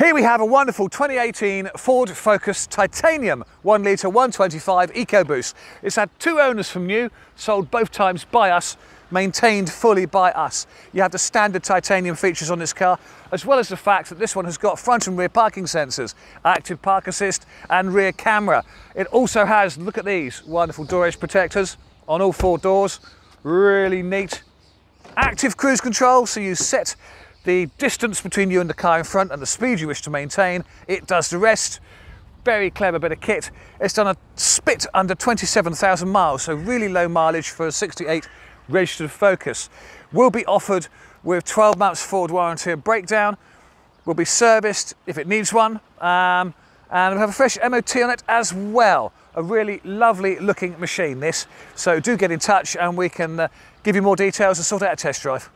Here we have a wonderful 2018 Ford Focus Titanium 1 litre 125 EcoBoost. It's had two owners from new, sold both times by us, maintained fully by us. You have the standard titanium features on this car, as well as the fact that this one has got front and rear parking sensors, active park assist and rear camera. It also has, look at these, wonderful door edge protectors on all four doors, really neat. Active cruise control, so you set the distance between you and the car in front and the speed you wish to maintain. It does the rest. Very clever bit of kit. It's done a spit under 27,000 miles, so really low mileage for a 68 registered Focus. Will be offered with 12 months Ford warranty and breakdown. Will be serviced if it needs one. Um, and we'll have a fresh MOT on it as well. A really lovely looking machine this. So do get in touch and we can uh, give you more details and sort out a test drive.